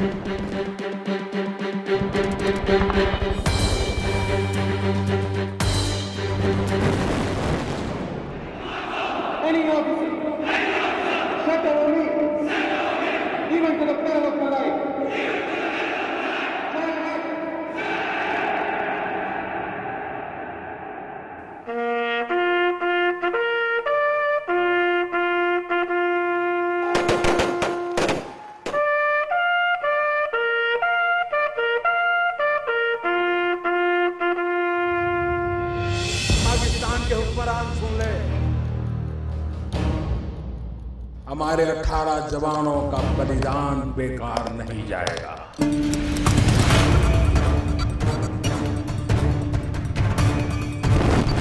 Thank you. जवानों का बलिदान बेकार नहीं जाएगा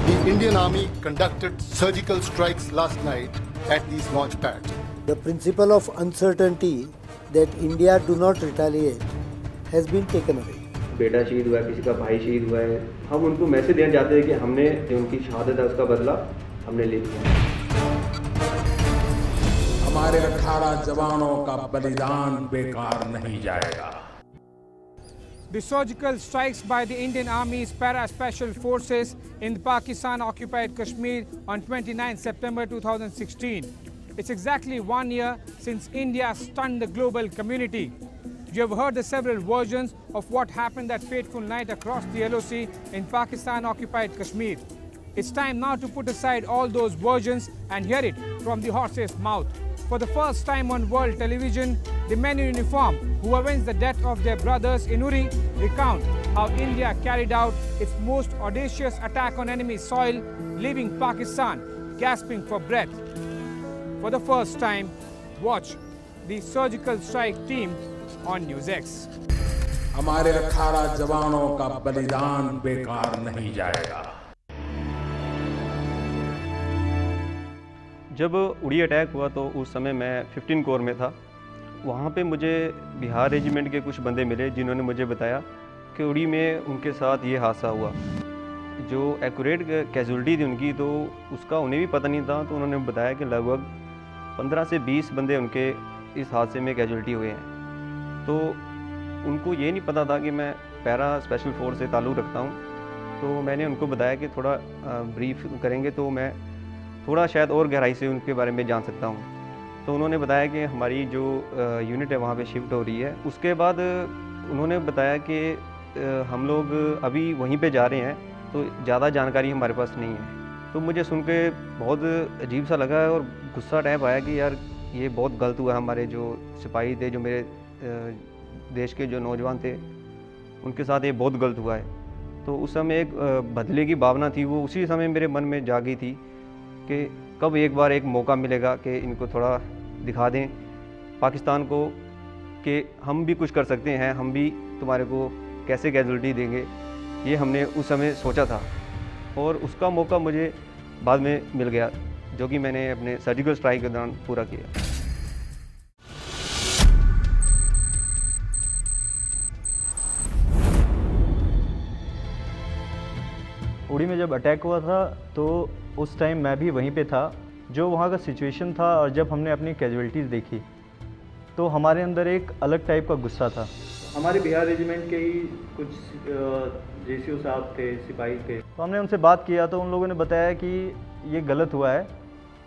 The Indian Army conducted surgical strikes last night at these launch pads. The principle of uncertainty that India do not retaliate has been taken away. बेटा शहीद हुआ है किसी का भाई शहीद हुआ है हम उनको मैसेज देना चाहते हैं कि हमने जो उनकी शहादत है उसका बदला हमने ले लिया हमारे 18 जवानों का बलिदान बेकार नहीं जाएगा The surgical strikes by the Indian Army's Para Special Forces in the Pakistan occupied Kashmir on 29 September 2016. It's exactly one year since India stunned the global community. You have heard the several versions of what happened that fateful night across the LOC in Pakistan occupied Kashmir. It's time now to put aside all those versions and hear it from the horse's mouth. For the first time on world television, the men in uniform who avenged the death of their brothers in Uri recount how India carried out its most audacious attack on enemy soil, leaving Pakistan gasping for breath. For the first time, watch the surgical strike team on News X. हमारे 18 जवानों का बलिदान बेकार नहीं जाएगा जब उड़ी attack हुआ तो उस समय मैं 15 कोर में था। वहाँ पे मुझे बिहार रेजिमेंट के कुछ बंदे मिले जिन्होंने मुझे बताया कि उड़ी में उनके साथ ये हादसा हुआ। जो एक्यूरेट कैजुअलिटी थी उनकी तो उसका उन्हें भी पता नहीं था तो उन्होंने बताया कि लगभग 15 से 20 बंदे उनके इस हादसे में कैजुअलिटी हुए हैं। तो उनको ये नहीं पता था कि मैं पैरा स्पेशल फोर्स से ताल्लुक़ रखता हूँ। तो मैंने उनको बताया कि थोड़ा ब्रीफ करेंगे तो मैं थोड़ा शायद और गहराई से उनके बारे में जान सकता हूँ। तो उन्होंने बताया कि हमारी जो यूनिट है, वहाँ पे शिफ्ट हो रही है। उसके बाद, उन्होंने बताया कि हम लोग अभी वहीं पे जा रहे हैं तो ज़्यादा जानकारी हमारे पास नहीं है। तो मुझे सुन के बहुत अजीब सा लगा और गुस्सा टाइप आया कि यार, ये बहुत गलत हुआ हमारे जो सिपाही थे, जो मेरे देश के जो नौजवान थे, उनके साथ ये बहुत गलत हुआ है। तो उस समय एक बदले की भावना थी, वो उसी समय मेरे मन में जागी थी कि कब एक बार एक मौका मिलेगा कि इनको थोड़ा दिखा दें। पाकिस्तान को कि हम भी कुछ कर सकते हैं, हम भी तुम्हारे को कैसे कैजुलटी देंगे, ये हमने उस समय सोचा था। और उसका मौका मुझे बाद में मिल गया, जो कि मैंने अपने सर्जिकल स्ट्राइक के दौरान पूरा किया। उड़ी में जब अटैक हुआ था तो उस टाइम मैं भी वहीं पे था जो वहाँ का सिचुएशन था और जब हमने अपनी कैजुअलिटीज़ देखी तो हमारे अंदर एक अलग टाइप का गुस्सा था। हमारे बिहार रेजिमेंट के ही कुछ जेसीओ साहब थे सिपाही थे। तो हमने उनसे बात किया तो उन लोगों ने बताया कि ये गलत हुआ है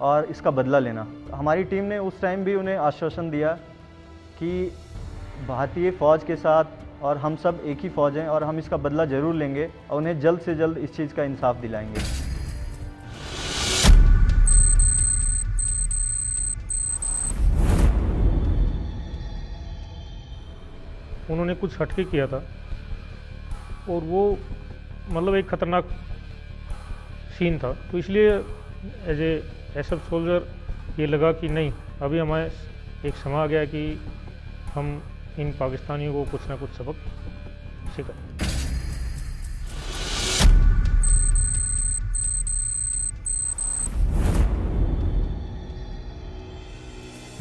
और इसका बदला लेना। हमारी टीम ने उस टाइम भी उन्हें आश्वासन दिया कि भारतीय फ़ौज के साथ और हम सब एक ही फ़ौज हैं और हम इसका बदला ज़रूर लेंगे और उन्हें जल्द से जल्द इस चीज़ का इंसाफ दिलाएँगे। उन्होंने कुछ हटके किया था और वो मतलब एक ख़तरनाक सीन था। तो इसलिए as A S F soldier ये लगा कि नहीं, अभी हमारे एक समय आ गया कि हम इन पाकिस्तानियों को कुछ ना कुछ सबक सिखाएँ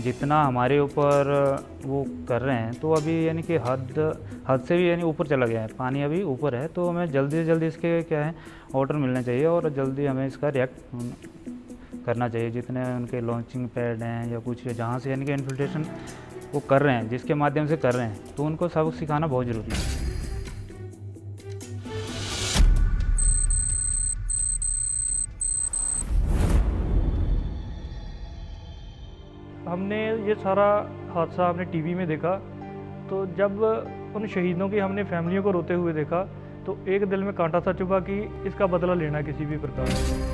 जितना हमारे ऊपर वो कर रहे हैं तो अभी यानी कि हद हद से भी यानी ऊपर चला गया है। पानी अभी ऊपर है तो हमें जल्दी से जल्दी इसके क्या है ऑर्डर मिलना चाहिए और जल्दी हमें इसका रिएक्ट करना चाहिए। जितने उनके लॉन्चिंग पैड हैं या कुछ जहाँ से यानी कि इन्फिल्ट्रेशन वो कर रहे हैं, जिसके माध्यम से कर रहे हैं तो उनको सबक सिखाना बहुत ज़रूरी है। हमने ये सारा हादसा हमने टीवी में देखा तो जब उन शहीदों की हमने फैमिलियों को रोते हुए देखा तो एक दिल में कांटा सा चुभा कि इसका बदला लेना किसी भी प्रकार।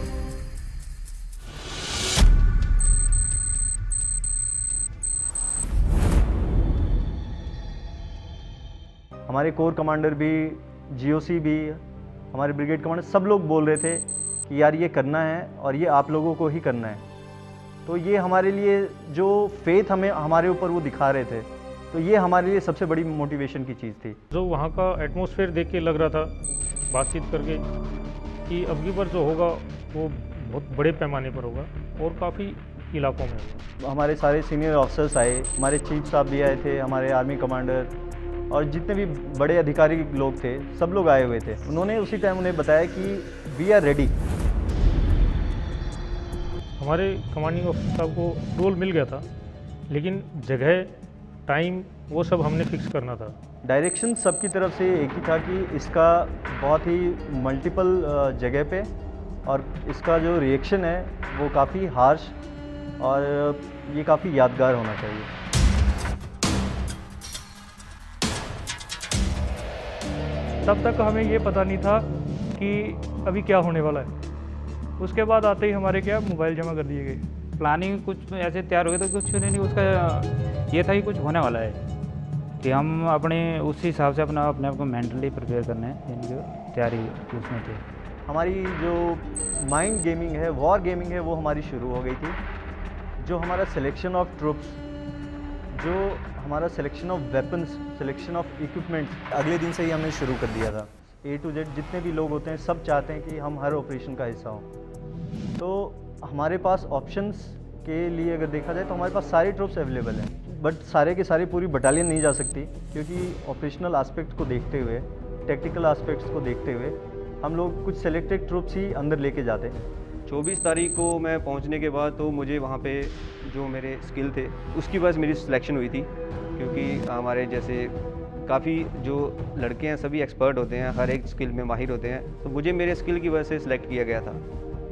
हमारे कोर कमांडर भी जीओसी भी हमारे ब्रिगेड कमांडर सब लोग बोल रहे थे कि यार ये करना है और ये आप लोगों को ही करना है। तो ये हमारे लिए जो फेथ हमें हमारे ऊपर वो दिखा रहे थे तो ये हमारे लिए सबसे बड़ी मोटिवेशन की चीज़ थी। जो वहाँ का एटमोसफेयर देख के लग रहा था बातचीत करके कि अब की बार जो होगा वो बहुत बड़े पैमाने पर होगा और काफ़ी इलाकों में हमारे सारे सीनियर ऑफिसर्स आए हमारे चीफ साहब भी आए थे हमारे आर्मी कमांडर और जितने भी बड़े अधिकारी लोग थे सब लोग आए हुए थे। उन्होंने उसी टाइम उन्हें बताया कि वी आर रेडी हमारे कमांडिंग ऑफिसर साहब को रोल मिल गया था लेकिन जगह टाइम वो सब हमने फिक्स करना था। डायरेक्शन सबकी तरफ़ से एक ही था कि इसका बहुत ही मल्टीपल जगह पे और इसका जो रिएक्शन है वो काफ़ी हार्श और ये काफ़ी यादगार होना चाहिए। तब तक हमें ये पता नहीं था कि अभी क्या होने वाला है। उसके बाद आते ही हमारे क्या मोबाइल जमा कर दिए गए। प्लानिंग कुछ ऐसे तैयार हो गए तो कुछ नहीं उसका ये था कि कुछ होने वाला है। कि हम अपने उस हिसाब से अपना अपने आप को मेंटली प्रिपेयर करना है यानी कि तैयारी उसमें थे। हमारी जो माइंड गेमिंग है वॉर गेमिंग है वो हमारी शुरू हो गई थी। जो हमारा सिलेक्शन ऑफ़ ट्रुप्स जो हमारा selection of weapons selection of equipment अगले दिन से ही हमने शुरू कर दिया था। ए टू जेड जितने भी लोग होते हैं सब चाहते हैं कि हम हर ऑपरेशन का हिस्सा हों। तो हमारे पास ऑप्शंस के लिए अगर देखा जाए तो हमारे पास सारे ट्रुप्स अवेलेबल हैं। बट सारे के सारे पूरी बटालियन नहीं जा सकती क्योंकि ऑपरेशनल आस्पेक्ट को देखते हुए टेक्निकल आस्पेक्ट्स को देखते हुए हम लोग कुछ सेलेक्टेड ट्रुप्स ही अंदर लेके जाते हैं। चौबीस तारीख को मैं पहुँचने के बाद तो मुझे वहाँ पे जो मेरे स्किल थे, उसकी वजह से मेरी सिलेक्शन हुई थी। क्योंकि हमारे जैसे काफ़ी जो लड़के हैं, सभी एक्सपर्ट होते हैं, हर एक स्किल में माहिर होते हैं। तो मुझे मेरे स्किल की वजह से सिलेक्ट किया गया था।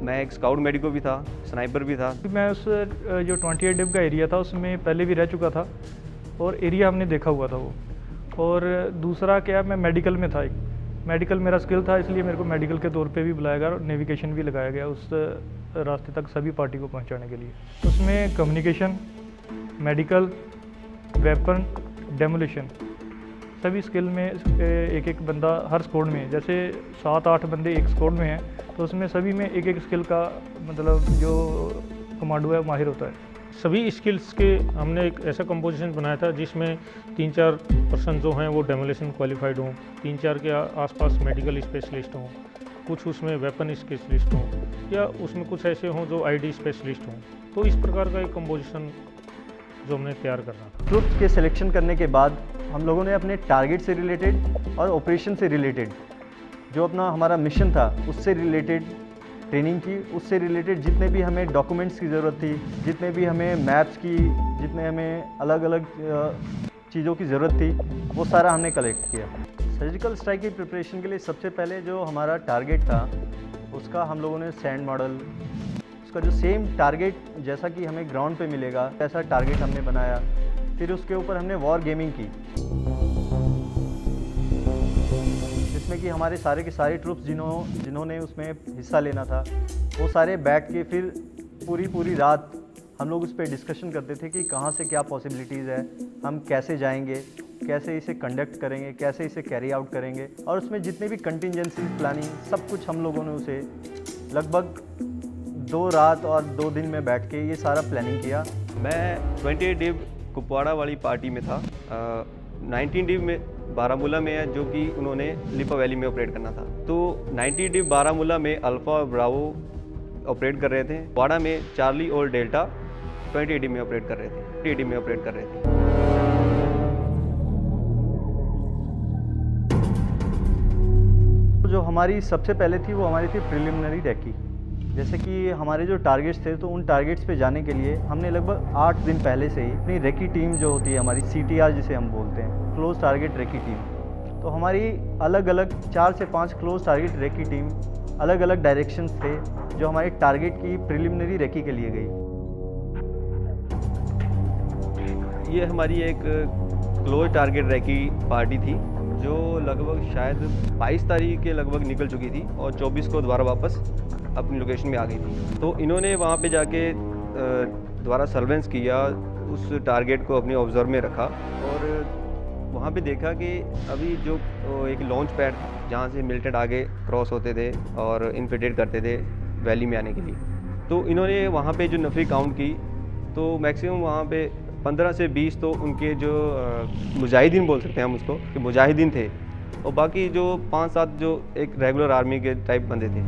मैं एक स्काउट मेडिको भी था स्नाइपर भी था। मैं उस जो ट्वेंटी एट का एरिया था, उसमें पहले भी रह चुका था और एरिया हमने देखा हुआ था वो। और दूसरा क्या, मैं मेडिकल में था एक। मेडिकल मेरा स्किल था, इसलिए मेरे को मेडिकल के तौर पे भी बुलाया गया और नेविगेशन भी लगाया गया उस रास्ते तक सभी पार्टी को पहुँचाने के लिए। उसमें कम्युनिकेशन मेडिकल वेपन डेमोलिशन सभी स्किल में एक एक बंदा हर स्कोड में जैसे सात आठ बंदे एक स्कोड में हैं तो उसमें सभी में एक एक स्किल का मतलब जो कमांडो है माहिर होता है। सभी स्किल्स के हमने एक ऐसा कंपोजिशन बनाया था, जिसमें तीन चार पर्सन जो हैं, वो डेमोलेशन क्वालिफाइड हों तीन चार के आसपास मेडिकल स्पेशलिस्ट हों। कुछ उसमें वेपन स्पेशलिस्ट हों या उसमें कुछ ऐसे हों जो आईडी स्पेशलिस्ट हों। तो इस प्रकार का एक कंपोजिशन जो हमने तैयार करना था। ट्रुप्स के सिलेक्शन करने के बाद हम लोगों ने अपने टारगेट से रिलेटेड और ऑपरेशन से रिलेटेड जो अपना हमारा मिशन था, उससे रिलेटेड ट्रेनिंग की, उससे रिलेटेड जितने भी हमें डॉक्यूमेंट्स की ज़रूरत थी, जितने भी हमें मैप्स की, जितने हमें अलग अलग चीज़ों की ज़रूरत थी, वो सारा हमने कलेक्ट किया। सर्जिकल स्ट्राइक की प्रिपरेशन के लिए सबसे पहले जो हमारा टारगेट था, उसका हम लोगों ने सैंड मॉडल उसका जो सेम टारगेट जैसा कि हमें ग्राउंड पे मिलेगा ऐसा टारगेट हमने बनाया। फिर उसके ऊपर हमने वॉर गेमिंग की। जिसमें कि हमारे सारे के सारे ट्रुप्स जिन्हों जिन्होंने उसमें हिस्सा लेना था, वो सारे बैठ के फिर पूरी पूरी रात हम लोग उस पर डिस्कशन करते थे कि कहाँ से क्या पॉसिबिलिटीज़ है, हम कैसे जाएँगे, कैसे इसे कंडक्ट करेंगे, कैसे इसे कैरी आउट करेंगे, और उसमें जितने भी कंटिजेंसी प्लानिंग सब कुछ हम लोगों ने उसे लगभग दो रात और दो दिन में बैठ के ये सारा प्लानिंग किया। मैं ट्वेंटी डिव कुपवाड़ा वाली पार्टी में था। नाइनटीन डिव में बारामूला में है, जो कि उन्होंने लिपा वैली में ऑपरेट करना था। तो नाइनटीन डिव बारामूला में अल्फ़ा ब्रावो ऑपरेट कर रहे थे। वाड़ा में चार्ली और डेल्टा ट्वेंटी डी में ऑपरेट कर रहे थे। टी डी में ऑपरेट कर रहे थे। जो हमारी सबसे पहले थी, वो हमारी थी प्रिलिमिनरी डेकी जैसे कि हमारे जो टारगेट्स थे तो उन टारगेट्स पे जाने के लिए हमने लगभग आठ दिन पहले से ही अपनी रेकी टीम जो होती है, हमारी सीटीआर जिसे हम बोलते हैं क्लोज टारगेट रेकी टीम तो हमारी अलग अलग चार से पाँच क्लोज टारगेट रेकी टीम अलग अलग डायरेक्शंस थे, जो हमारे टारगेट की प्रिलिमिनरी रेकी के लिए गई। ये हमारी एक क्लोज टारगेट रैकी पार्टी थी, जो लगभग शायद 22 तारीख के लगभग निकल चुकी थी और 24 को दोबारा वापस अपनी लोकेशन में आ गई थी। तो इन्होंने वहाँ पे जाके दोबारा सर्वेंस किया, उस टारगेट को अपने ऑब्ज़र्व में रखा और वहाँ पे देखा कि अभी जो एक लॉन्च पैड जहाँ से मिलिटेंट आगे क्रॉस होते थे और इन्फिल्ट्रेट करते थे वैली में आने के लिए। तो इन्होंने वहाँ पे जो नफरी काउंट की तो मैक्सिमम वहाँ पे 15 से 20 तो उनके जो मुजाहिदीन बोल सकते हैं हम उसको, कि मुजाहिदीन थे। और बाकी जो पाँच सात जो एक रेगुलर आर्मी के टाइप बंदे थे।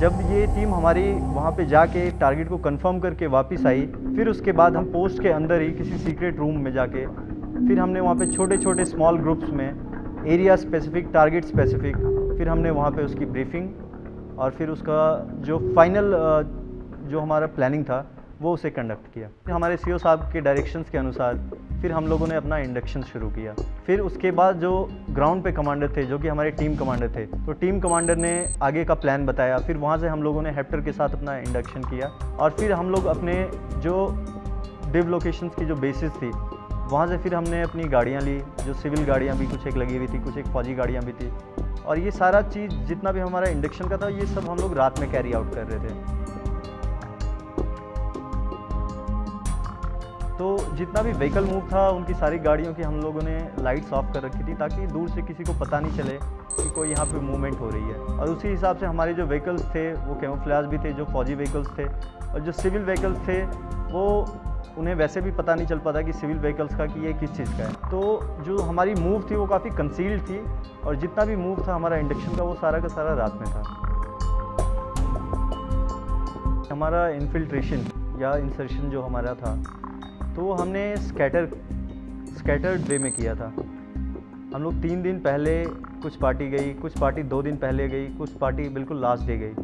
जब ये टीम हमारी वहाँ पे जाके टारगेट को कंफर्म करके वापस आई, फिर उसके बाद हम पोस्ट के अंदर ही किसी सीक्रेट रूम में जाके, फिर हमने वहाँ पे छोटे छोटे स्मॉल ग्रुप्स में एरिया स्पेसिफिक टारगेट स्पेसिफिक फिर हमने वहाँ पे उसकी ब्रीफिंग और फिर उसका जो फाइनल जो हमारा प्लानिंग था, वो उसे कंडक्ट किया। हमारे सी साहब के डायरेक्शंस के अनुसार फिर हम लोगों ने अपना इंडक्शन शुरू किया। फिर उसके बाद जो ग्राउंड पे कमांडर थे, जो कि हमारे टीम कमांडर थे तो टीम कमांडर ने आगे का प्लान बताया। फिर वहाँ से हम लोगों ने हेप्टर के साथ अपना इंडक्शन किया। और फिर हम लोग अपने जो डिव लोकेशंस की जो बेसिस थी, वहाँ से फिर हमने अपनी गाड़ियाँ ली। जो सिविल गाड़ियाँ भी कुछ एक लगी हुई थी, कुछ एक फौजी गाड़ियाँ भी थी। और ये सारा चीज़ जितना भी हमारा इंडक्शन का था, ये सब हम लोग रात में कैरी आउट कर रहे थे। तो जितना भी व्हीकल मूव था, उनकी सारी गाड़ियों की हम लोगों ने लाइट्स ऑफ़ कर रखी थी ताकि दूर से किसी को पता नहीं चले कि कोई यहाँ पे मूवमेंट हो रही है। और उसी हिसाब से हमारे जो व्हीकल्स थे, वो कैमोफ्लैज भी थे, जो फौजी व्हीकल्स थे और जो सिविल व्हीकल्स थे, वो उन्हें वैसे भी पता नहीं चल पाता कि सिविल व्हीकल्स का कि ये किस चीज़ का है। तो जो हमारी मूव थी वो काफ़ी कंसील्ड थी और जितना भी मूव था हमारा इंडक्शन का वो सारा का सारा रात में था। हमारा इन्फिल्ट्रेशन या इंसर्शन जो हमारा था तो हमने स्कैटर स्कैटर्ड वे में किया था। हम लोग तीन दिन पहले कुछ पार्टी गई, कुछ पार्टी दो दिन पहले गई, कुछ पार्टी बिल्कुल लास्ट डे गई,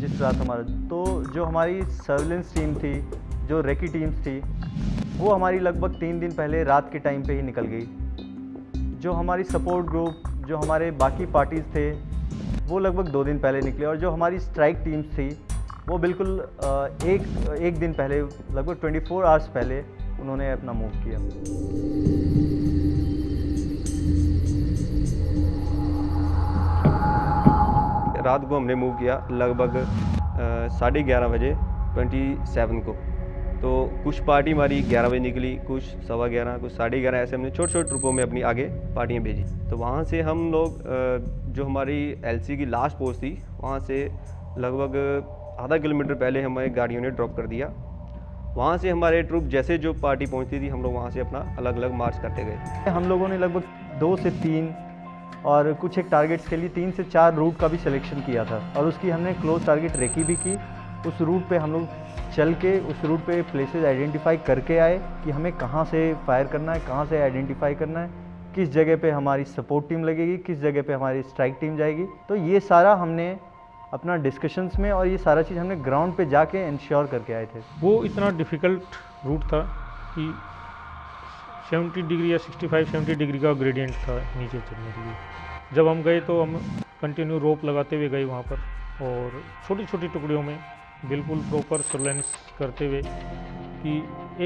जिस रात हमारा। तो जो हमारी सर्विलेंस टीम थी जो रेकी टीम्स थी, वो हमारी लगभग तीन दिन पहले रात के टाइम पे ही निकल गई। जो हमारी सपोर्ट ग्रुप जो हमारे बाकी पार्टीज़ थे, वो लगभग दो दिन पहले निकले और जो हमारी स्ट्राइक टीम्स थी, वो बिल्कुल एक एक दिन पहले, लगभग 24 फोर आवर्स पहले उन्होंने अपना मूव किया। रात को हमने मूव किया लगभग साढ़े ग्यारह बजे ट्वेंटी सेवन को। तो कुछ पार्टी हमारी ग्यारह बजे निकली, कुछ सवा ग्यारह, कुछ साढ़े ग्यारह, ऐसे हमने छोटे छोटे ट्रुपों में अपनी आगे पार्टियाँ भेजी। तो वहाँ से हम लोग जो हमारी एलसी की लास्ट पोस्ट थी, वहाँ से लगभग आधा किलोमीटर पहले हमारे गाड़ियों ने ड्रॉप कर दिया। वहाँ से हमारे ट्रुप जैसे जो पार्टी पहुँचती थी, हम लोग वहाँ से अपना अलग अलग मार्च करते गए। हम लोगों ने लगभग दो से तीन और कुछ एक टारगेट्स के लिए तीन से चार रूट का भी सिलेक्शन किया था और उसकी हमने क्लोज टारगेट रेकी भी की। उस रूट पे हम लोग चल के उस रूट पे प्लेसेस आइडेंटिफाई करके आए कि हमें कहाँ से फायर करना है, कहाँ से आइडेंटिफाई करना है, किस जगह पे हमारी सपोर्ट टीम लगेगी, किस जगह पे हमारी स्ट्राइक टीम जाएगी। तो ये सारा हमने अपना डिस्कशंस में और ये सारा चीज़ हमने ग्राउंड पे जाके इंश्योर करके आए थे। वो इतना डिफ़िकल्ट रूट था कि 70 डिग्री या 65 70 डिग्री का ग्रेडियंट था नीचे चढ़ने के लिए। जब हम गए तो हम कंटिन्यू रोप लगाते हुए गए वहाँ पर और छोटी छोटी टुकड़ियों में बिल्कुल प्रॉपर सर्वेलेंस करते हुए कि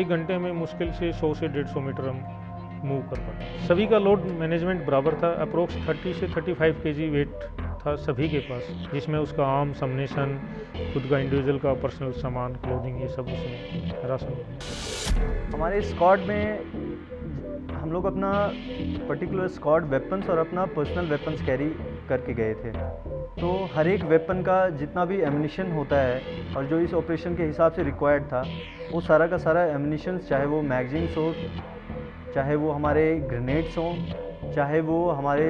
एक घंटे में मुश्किल से 100 से 150 मीटर हम मूव कर पाए। सभी का लोड मैनेजमेंट बराबर था। अप्रोक्स 30 से 35 केजी वेट था सभी के पास, जिसमें उसका आम समनेशन खुद का इंडिविजुअल का पर्सनल सामान क्लोथिंग ये सब उसमें राशन। हमारे स्क्वाड में हम लोग अपना पर्टिकुलर स्कॉड वेपन्स और अपना पर्सनल वेपन्स कैरी करके गए थे। तो हर एक वेपन का जितना भी एमिनिशन होता है और जो इस ऑपरेशन के हिसाब से रिक्वायर्ड था, वो सारा का सारा एमिनिशन चाहे वो मैगजीन्स हो, चाहे वो हमारे ग्रेनेड्स हों, चाहे वो हमारे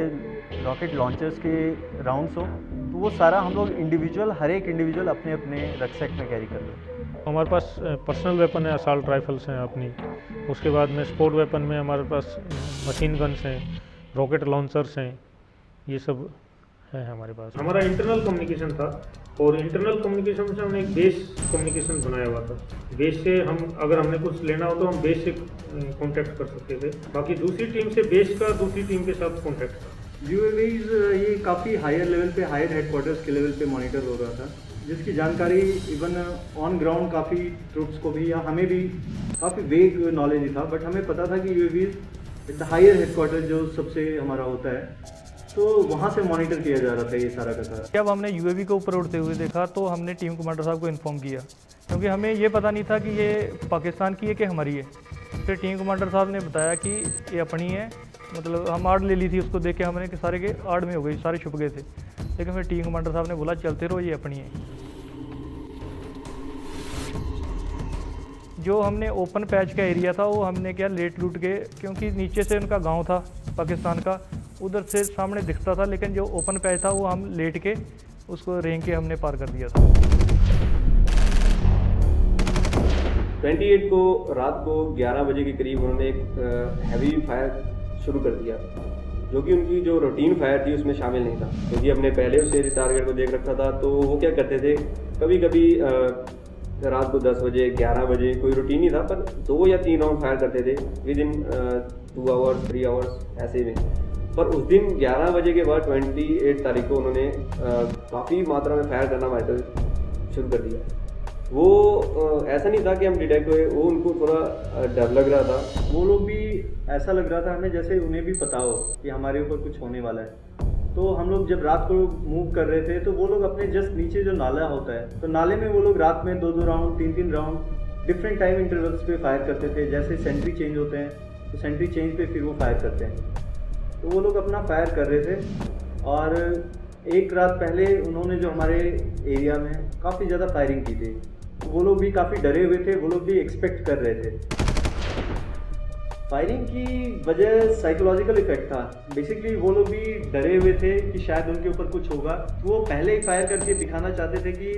रॉकेट लॉन्चर्स के राउंड्स हो तो वो सारा हम लोग इंडिविजुअल हर एक इंडिविजुअल अपने अपने रक्सैक में कैरी कर हैं हमारे पास पर्सनल वेपन है असाल्ट राइफल्स हैं अपनी। उसके बाद में स्पोर्ट वेपन में हमारे पास मशीन गन्स हैं रॉकेट लॉन्चर्स हैं ये सब है हमारे पास। हमारा इंटरनल कम्युनिकेशन था और इंटरनल कम्युनिकेशन से हमने एक बेस कम्युनिकेशन बनाया हुआ था। बेस से हम अगर हमने कुछ लेना हो तो हम बेस से कॉन्टैक्ट कर सकते थे। बाकी दूसरी टीम से बेस का दूसरी टीम के साथ कॉन्टैक्ट था। यूएवीज ये काफ़ी हायर लेवल पे हायर हेडक्वार्टर्स के लेवल पे मॉनिटर हो रहा था। जिसकी जानकारी इवन ऑन ग्राउंड काफ़ी ट्रूप्स को भी या हमें भी काफ़ी वेग नॉलेज ही था बट हमें पता था कि UAVs at the higher headquarter जो सबसे हमारा होता है। तो वहाँ से मॉनिटर किया जा रहा था ये सारा का सारा। जब हमने यूएवी को ऊपर उड़ते हुए देखा तो हमने टीम कमांडर साहब को इन्फॉर्म किया, क्योंकि हमें ये पता नहीं था कि ये पाकिस्तान की है कि हमारी है। फिर टीम कमांडर साहब ने बताया कि ये अपनी है मतलब हम आड़ ले ली थी उसको देख के हमने कि सारे के आड़ में हो गई, सारे छुप गए थे। लेकिन फिर टीम कमांडर साहब ने बोला, चलते रहो, ये अपनी है। जो हमने ओपन पैच का एरिया था, वो हमने क्या लेट लूट के, क्योंकि नीचे से उनका गाँव था, पाकिस्तान का, उधर से सामने दिखता था, लेकिन जो ओपन पैच था, वो हम लेट के उसको रेंग के हमने पार कर दिया था। 28 को रात को 11 बजे के करीब उन्होंने एक हैवी फायर शुरू कर दिया। जो कि उनकी जो रूटीन फायर थी उसमें शामिल नहीं था। क्योंकि तो हमने पहले उसे टारगेट को देख रखा था तो वो क्या करते थे? कभी कभी रात को 10 बजे 11 बजे कोई रूटीन नहीं था, पर दो या तीन राउंड फायर करते थे। Within two hours three hours ऐसे में। पर उस दिन 11 बजे के बाद 28 तारीख को उन्होंने काफ़ी मात्रा में फायर करना हमारे शुरू कर दिया। वो ऐसा नहीं था कि हम डिटेक्ट हुए, वो उनको थोड़ा डर लग रहा था। वो लोग भी ऐसा लग रहा था हमें जैसे उन्हें भी पता हो कि हमारे ऊपर कुछ होने वाला है। तो हम लोग जब रात को मूव कर रहे थे तो वो लोग अपने जस्ट नीचे जो नाला होता है तो नाले में वो लोग रात में दो दो राउंड तीन तीन राउंड डिफरेंट टाइम इंटरवल्स पे फायर करते थे। जैसे सेंट्री चेंज होते हैं तो सेंट्री चेंज पे फिर वो फायर करते हैं। तो वो लोग अपना फायर कर रहे थे और एक रात पहले उन्होंने जो हमारे एरिया में काफ़ी ज़्यादा फायरिंग की थी। वो लोग भी काफ़ी डरे हुए थे, वो लोग भी एक्सपेक्ट कर रहे थे। फायरिंग की वजह साइकोलॉजिकल इफ़ेक्ट था। बेसिकली वो लोग भी डरे हुए थे कि शायद उनके ऊपर कुछ होगा। वो पहले ही फायर करके दिखाना चाहते थे कि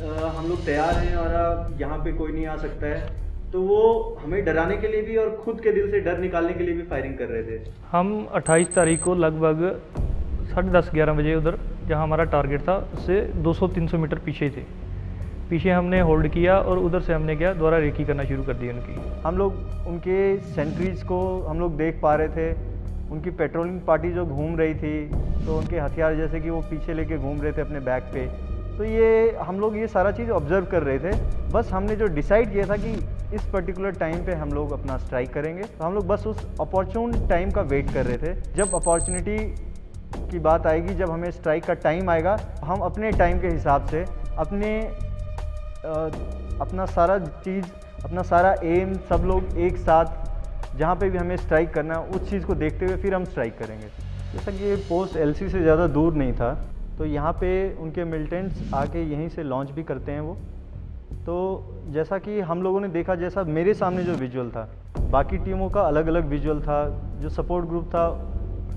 अ, हम लोग तैयार हैं और यहाँ पे कोई नहीं आ सकता है। तो वो हमें डराने के लिए भी और खुद के दिल से डर निकालने के लिए भी फायरिंग कर रहे थे। हम 28 तारीख को लगभग साढ़े दस ग्यारह बजे उधर जहाँ हमारा टारगेट था उससे 200-300 मीटर पीछे थे। पीछे हमने होल्ड किया और उधर से हमने क्या, दोबारा रेकी करना शुरू कर दी उनकी। हम लोग, उनके सेंट्रीज को हम लोग देख पा रहे थे। उनकी पेट्रोलिंग पार्टी जो घूम रही थी तो उनके हथियार जैसे कि वो पीछे लेके घूम रहे थे अपने बैग पे। तो ये, हम लोग ये सारा चीज़ ऑब्ज़र्व कर रहे थे। बस हमने जो डिसाइड किया था कि इस पर्टिकुलर टाइम पे हम लोग अपना स्ट्राइक करेंगे। तो हम लोग बस उस अपॉर्चुन टाइम का वेट कर रहे थे। जब अपॉर्चुनिटी की बात आएगी, जब हमें स्ट्राइक का टाइम आएगा, हम अपने टाइम के हिसाब से अपने अपना सारा चीज़, अपना सारा एम सब लोग एक साथ जहाँ पे भी हमें स्ट्राइक करना है, उस चीज़ को देखते हुए फिर हम स्ट्राइक करेंगे। जैसा कि ये पोस्ट एलसी से ज़्यादा दूर नहीं था तो यहाँ पे उनके मिलिटेंट्स आके यहीं से लॉन्च भी करते हैं वो। तो जैसा कि हम लोगों ने देखा, जैसा मेरे सामने जो विजुअल था, बाकी टीमों का अलग अलग विजुअल था, जो सपोर्ट ग्रुप था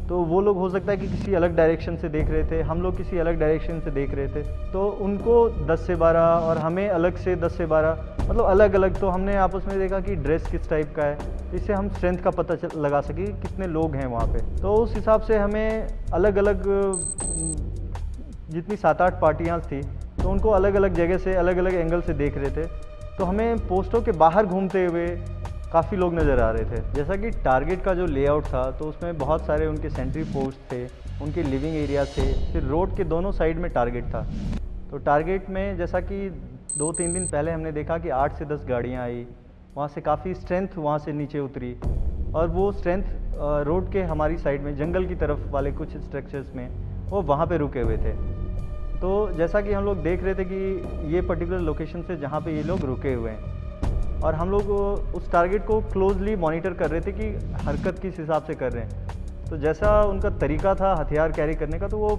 तो वो लोग हो सकता है कि किसी अलग डायरेक्शन से देख रहे थे, हम लोग किसी अलग डायरेक्शन से देख रहे थे। तो उनको 10 से 12 और हमें अलग से 10 से 12 मतलब अलग अलग तो हमने आपस में देखा कि ड्रेस किस टाइप का है, इससे हम स्ट्रेंथ का पता लगा सके कितने लोग हैं वहाँ पे। तो उस हिसाब से हमें अलग अलग जितनी सात आठ पार्टियाँ थी तो उनको अलग अलग जगह से अलग अलग एंगल से देख रहे थे। तो हमें पोस्टों के बाहर घूमते हुए काफ़ी लोग नज़र आ रहे थे। जैसा कि टारगेट का जो लेआउट था तो उसमें बहुत सारे उनके सेंट्री पोस्ट थे, उनके लिविंग एरिया थे, फिर रोड के दोनों साइड में टारगेट था। तो टारगेट में जैसा कि दो तीन दिन पहले हमने देखा कि आठ से दस गाड़ियाँ आई, वहाँ से काफ़ी स्ट्रेंथ वहाँ से नीचे उतरी। और वो स्ट्रेंथ रोड के हमारी साइड में, जंगल की तरफ़ वाले कुछ स्ट्रक्चर्स में, वो वहाँ पे रुके हुए थे। तो जैसा कि हम लोग देख रहे थे कि ये पर्टिकुलर लोकेशन से जहाँ पे ये लोग रुके हुए हैं। और हम लोग उस टारगेट को क्लोजली मॉनिटर कर रहे थे कि हरकत किस हिसाब से कर रहे हैं। तो जैसा उनका तरीका था हथियार कैरी करने का तो वो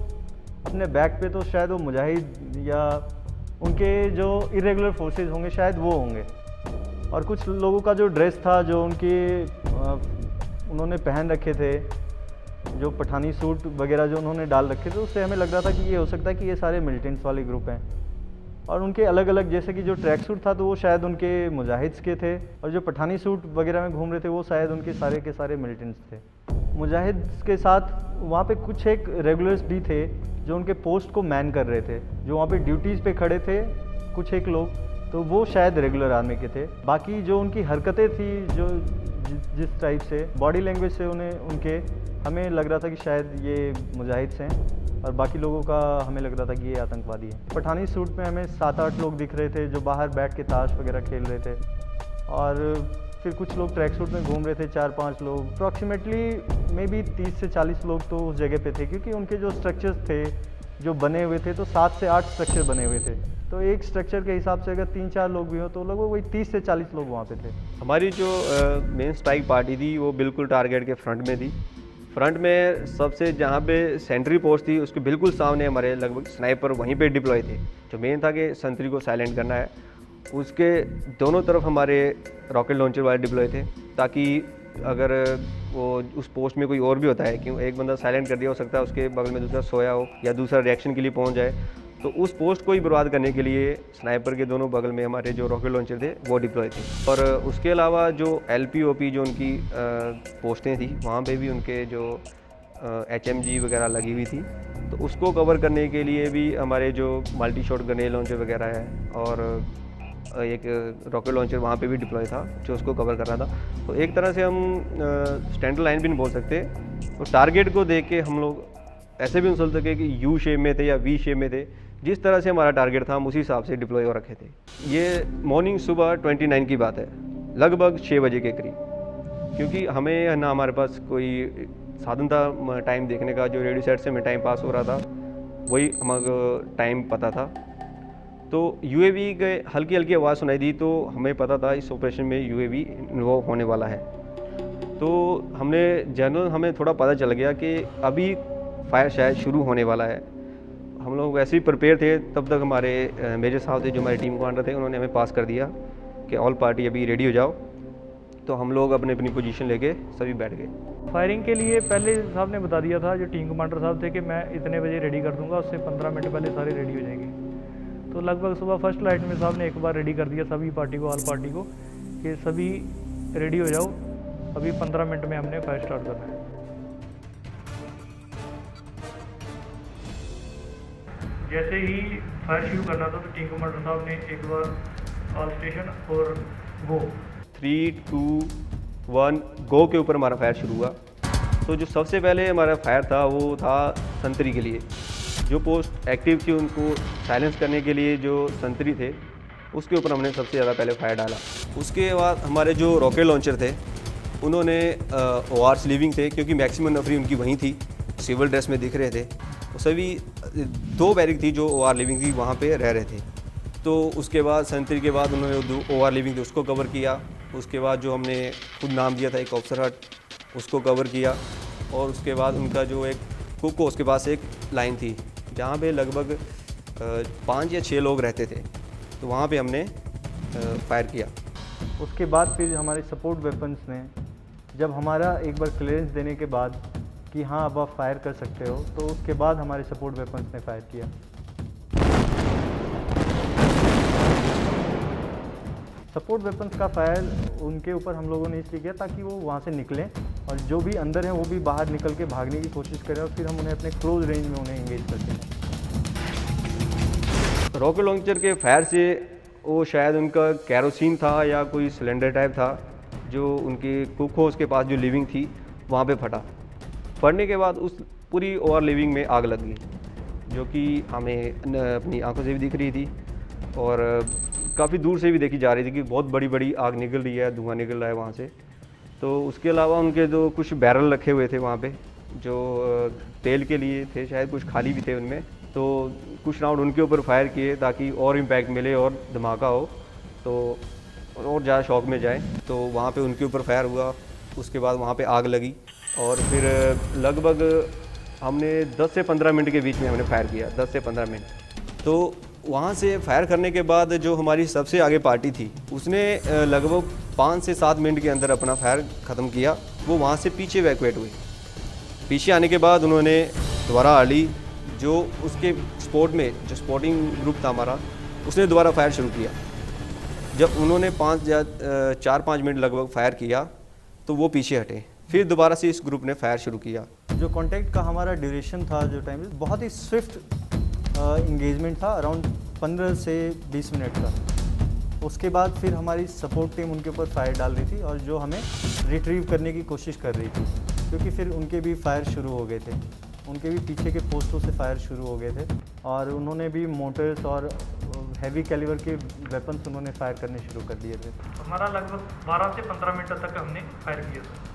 अपने बैक पे तो शायद वो मुजाहिद या उनके जो इरेगुलर फोर्सेस होंगे, शायद वो होंगे। और कुछ लोगों का जो ड्रेस था, जो उनके उन्होंने पहन रखे थे, जो पठानी सूट वगैरह जो उन्होंने डाल रखे थे, उससे हमें लग रहा था कि ये हो सकता है कि ये सारे मिलिटेंट्स वाले ग्रुप हैं। और उनके अलग अलग जैसे कि जो ट्रैक सूट था तो वो शायद उनके मुजाहिद्स के थे और जो पठानी सूट वगैरह में घूम रहे थे, वो शायद उनके सारे के सारे मिलिटेंट्स थे। मुजाहिद के साथ वहाँ पे कुछ एक रेगुलर्स भी थे जो उनके पोस्ट को मैन कर रहे थे, जो वहाँ पे ड्यूटीज़ पे खड़े थे कुछ एक लोग तो वो शायद रेगुलर आर्मी के थे। बाकी जो उनकी हरकतें थी, जो जिस टाइप से बॉडी लैंग्वेज से उन्हें, उनके हमें लग रहा था कि शायद ये मुजाहिद से हैं, और बाकी लोगों का हमें लग रहा था कि ये आतंकवादी है। पठानी सूट में हमें सात आठ लोग दिख रहे थे जो बाहर बैठ के ताश वगैरह खेल रहे थे, और फिर कुछ लोग ट्रैक सूट में घूम रहे थे, चार पाँच लोग। अप्रॉक्सीमेटली मे बी तीस से चालीस लोग तो उस जगह पे थे, क्योंकि उनके जो स्ट्रक्चर्स थे, जो बने हुए थे तो सात से आठ स्ट्रक्चर बने हुए थे। तो एक स्ट्रक्चर के हिसाब से अगर तीन चार लोग भी हो तो लगभग वही तीस से चालीस लोग वहाँ पे थे। हमारी जो मेन स्ट्राइक पार्टी थी, वो बिल्कुल टारगेट के फ्रंट में थी। फ्रंट में सबसे जहाँ पे सेंट्री पोस्ट थी, उसके बिल्कुल सामने हमारे लगभग स्नाइपर वहीं पे डिप्लॉय थे। जो मेन था कि संतरी को साइलेंट करना है। उसके दोनों तरफ़ हमारे रॉकेट लॉन्चर वाले डिप्लॉय थे, ताकि अगर वो उस पोस्ट में कोई और भी होता है क्यों एक बंदा साइलेंट कर दिया, हो सकता है उसके बगल में दूसरा सोया हो, या दूसरा रिएक्शन के लिए पहुँच जाए। तो उस पोस्ट को ही बर्बाद करने के लिए स्नाइपर के दोनों बगल में हमारे जो रॉकेट लॉन्चर थे, वो डिप्लॉय थे। और उसके अलावा जो एलपीओपी जो उनकी पोस्टें थी, वहाँ पर भी उनके जो एचएमजी वगैरह लगी हुई थी। तो उसको कवर करने के लिए भी हमारे जो मल्टी शॉट गने लॉन्चर वगैरह है और एक रॉकेट लॉन्चर वहाँ पे भी डिप्लॉय था, जो उसको कवर कर रहा था। तो एक तरह से हम स्टैंड लाइन भी नहीं बोल सकते। तो टारगेट को देख के हम लोग ऐसे भी नहीं सोच सके कि यू शेप में थे या वी शेप में थे। जिस तरह से हमारा टारगेट था, हम उसी हिसाब से डिप्लॉय हो रखे थे। ये मॉर्निंग सुबह 29 की बात है, लगभग छः बजे के करीब। क्योंकि हमें ना हमारे पास कोई साधन था टाइम देखने का, जो रेडियो सेट से हमें टाइम पास हो रहा था, वही हमारा टाइम पता था। तो यू ए वी के हल्की हल्की आवाज़ सुनाई दी तो हमें पता था इस ऑपरेशन में यू ए वी इन्वॉल्व होने वाला है। तो हमने जनरल हमें थोड़ा पता चल गया कि अभी फायर शायद शुरू होने वाला है। हम लोग वैसे ही प्रिपेयर थे, तब तक हमारे मेजर साहब थे, जो हमारे टीम कमांडर थे, उन्होंने हमें पास कर दिया कि ऑल पार्टी अभी रेडी हो जाओ। तो हम लोग अपनी अपनी पोजीशन लेके सभी बैठ गए। फायरिंग के लिए पहले साहब ने बता दिया था, जो टीम कमांडर साहब थे, कि मैं इतने बजे रेडी कर दूँगा, उससे पंद्रह मिनट पहले सारे रेडी हो जाएँगे। तो लगभग सुबह फ़र्स्ट लाइट में साहब ने एक बार रेडी कर दिया सभी पार्टी को ऑल पार्टी को, कि सभी रेडी हो जाओ। अभी पंद्रह मिनट में हमने फायर स्टार्ट करना है। जैसे ही फायर शुरू करना था तो टीम कमांडर साहब ने एक बार ऑल स्टेशन और go three two one go के ऊपर हमारा फायर शुरू हुआ। तो जो सबसे पहले हमारा फायर था, वो था संतरी के लिए। जो पोस्ट एक्टिव थी, उनको साइलेंस करने के लिए जो संतरी थे, उसके ऊपर हमने सबसे ज़्यादा पहले फायर डाला। उसके बाद हमारे जो रॉकेट लॉन्चर थे, उन्होंने ओ आर स्लीविंग थे, क्योंकि मैक्सिमम नफरी उनकी वहीं थी। सिविल ड्रेस में दिख रहे थे। सभी दो बैरिक थी जो ओ आर लिविंग थी वहाँ पे रह रहे थे। तो उसके बाद, सेंचुरी के बाद उन्होंने ओ आर लिविंग थी उसको कवर किया। उसके बाद जो हमने खुद नाम दिया था एक ऑफिसर हट, उसको कवर किया। और उसके बाद उनका जो एक कुक, उसके पास एक लाइन थी, जहाँ पे लगभग पाँच या छः लोग रहते थे। तो वहाँ पे हमने फायर किया। उसके बाद फिर हमारे सपोर्ट वेपन्स ने, जब हमारा एक बार क्लियरेंस देने के बाद कि हाँ अब आप फायर कर सकते हो। तो उसके बाद हमारे सपोर्ट वेपन्स ने फायर किया। सपोर्ट वेपन्स का फायर उनके ऊपर हम लोगों ने इसलिए किया ताकि वो वहाँ से निकलें और जो भी अंदर हैं वो भी बाहर निकल के भागने की कोशिश करें और फिर हम उन्हें अपने क्लोज रेंज में उन्हें इंगेज करते हैं रॉकेट लॉन्चर के फायर से वो शायद उनका कैरोसिन था या कोई सिलेंडर टाइप था, जो उनके कुक हाउस के पास जो लिविंग थी, वहाँ पे फटा। पढ़ने के बाद उस पूरी ओवर लिविंग में आग लग गई, जो कि हमें अपनी आँखों से भी दिख रही थी और काफ़ी दूर से भी देखी जा रही थी कि बहुत बड़ी बड़ी आग निकल रही है, धुआँ निकल रहा है वहाँ से। तो उसके अलावा उनके जो कुछ बैरल रखे हुए थे वहाँ पे, जो तेल के लिए थे, शायद कुछ खाली भी थे उनमें तो कुछ राउंड उनके ऊपर फायर किए ताकि और इम्पैक्ट मिले और धमाका हो तो और ज़्यादा शौक में जाए। तो वहाँ पे उनके ऊपर फायर हुआ, उसके बाद वहाँ पे आग लगी। और फिर लगभग हमने 10 से 15 मिनट के बीच में हमने फायर किया 10 से 15 मिनट। तो वहाँ से फायर करने के बाद जो हमारी सबसे आगे पार्टी थी, उसने लगभग पाँच से सात मिनट के अंदर अपना फायर ख़त्म किया, वो वहाँ से पीछे वैकुएट हुए पीछे आने के बाद उन्होंने दोबारा आ ली, जो उसके स्पोर्ट में, जो स्पोर्टिंग ग्रुप था हमारा, उसने दोबारा फायर शुरू किया। जब उन्होंने पाँच या चार पाँच मिनट लगभग फायर किया तो वो पीछे हटे। फिर दोबारा से इस ग्रुप ने फायर शुरू किया। जो कांटेक्ट का हमारा ड्यूरेशन था जो टाइम बहुत ही स्विफ्ट इंगेजमेंट था अराउंड 15 से 20 मिनट का। उसके बाद फिर हमारी सपोर्ट टीम उनके ऊपर फायर डाल रही थी और जो हमें रिट्रीव करने की कोशिश कर रही थी क्योंकि फिर उनके भी फायर शुरू हो गए थे। उनके भी पीछे के पोस्टों से फायर शुरू हो गए थे और उन्होंने भी मोटर्स और हैवी कैलिबर के वेपन्स उन्होंने फायर करने शुरू कर दिए थे। हमारा लगभग 12 से 15 मिनट तक हमने फायर किया था।